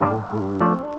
Mm-hmm.